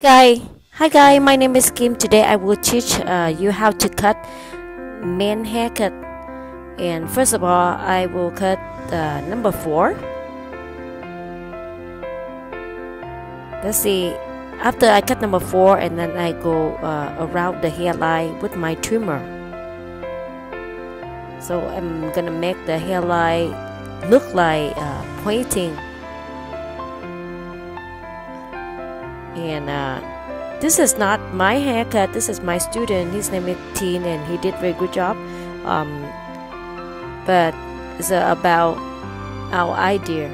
Guy, hi guy, my name is Kim. Today I will teach uh, you how to cut men haircut. And first of all, I will cut uh, number four. Let's see. After I cut number four, and then I go uh, around the hairline with my trimmer. So I'm gonna make the hairline look like uh, pointing and uh, this is not my haircut this is my student his name is Teen and he did very good job um, but it's uh, about our idea.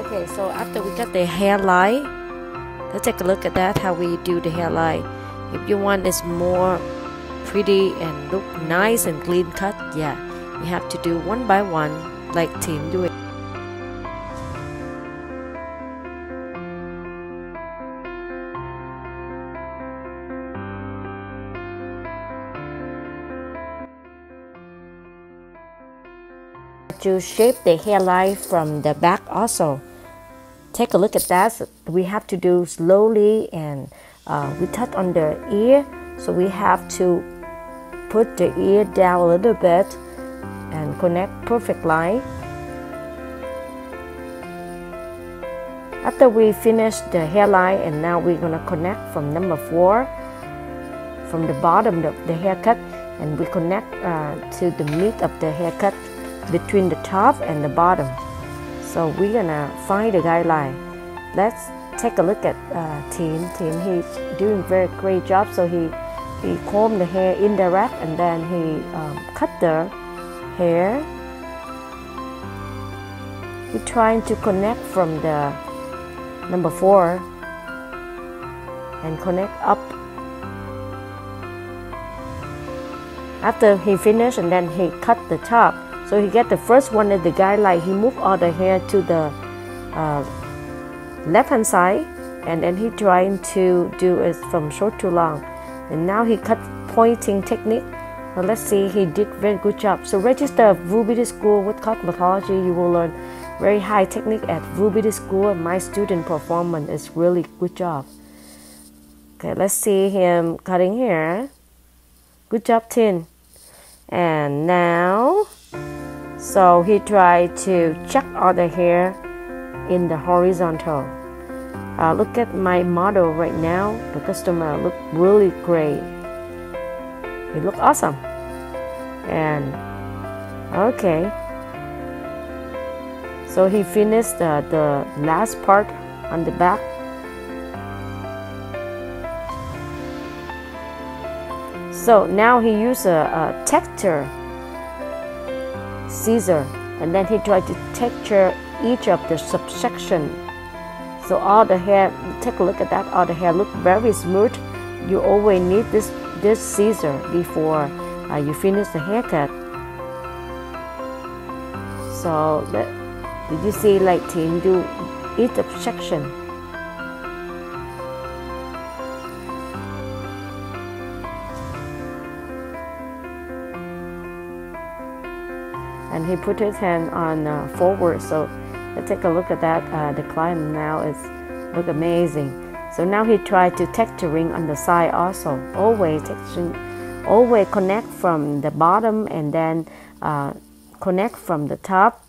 Okay so after we cut the hairline let's take a look at that how we do the hairline. If you want this more pretty and look nice and clean cut yeah you have to do one by one like Teen do to shape the hairline from the back also. Take a look at that. We have to do slowly and uh, we touch on the ear. So we have to put the ear down a little bit and connect perfect line. After we finish the hairline and now we're gonna connect from number four from the bottom of the haircut and we connect uh, to the meat of the haircut between the top and the bottom. So we're gonna find the guideline. Let's take a look at uh, Tim. Tim, he's doing very great job. So he he combed the hair indirect and then he um, cut the hair. He's trying to connect from the number four and connect up. After he finished and then he cut the top so he get the first one at the guideline. He move all the hair to the uh, left hand side, and then he trying to do it from short to long. And now he cut pointing technique. Let's see, he did very good job. So register Vuu Beauty School with cosmetology. You will learn very high technique at Vuu Beauty School. My student performance is really good job. Okay, let's see him cutting hair. Good job, Tin. And now so he tried to check all the hair in the horizontal. Uh, look at my model right now. The customer look really great. He look awesome. And okay. So he finished the, the last part on the back. So now he used a, a texture scissor and then he tried to texture each of the subsection. So all the hair take a look at that all the hair look very smooth. You always need this this scissor before uh, you finish the haircut. So did you see like team do each section and he put his hand on uh, forward. So let's take a look at that. Uh, the climb now is look amazing. So now he tried to texturing on the side also. Always texturing, always connect from the bottom and then uh, connect from the top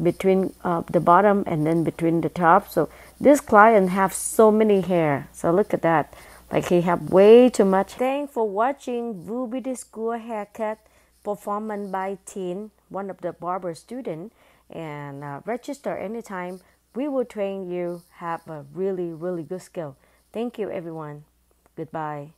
between uh, the bottom and then between the top. So this client have so many hair. So look at that. Like he have way too much. Thanks for watching Vuu Beauty School haircut performance by Teen, one of the barber student, and uh, register anytime. We will train you have a really, really good skill. Thank you, everyone. Goodbye.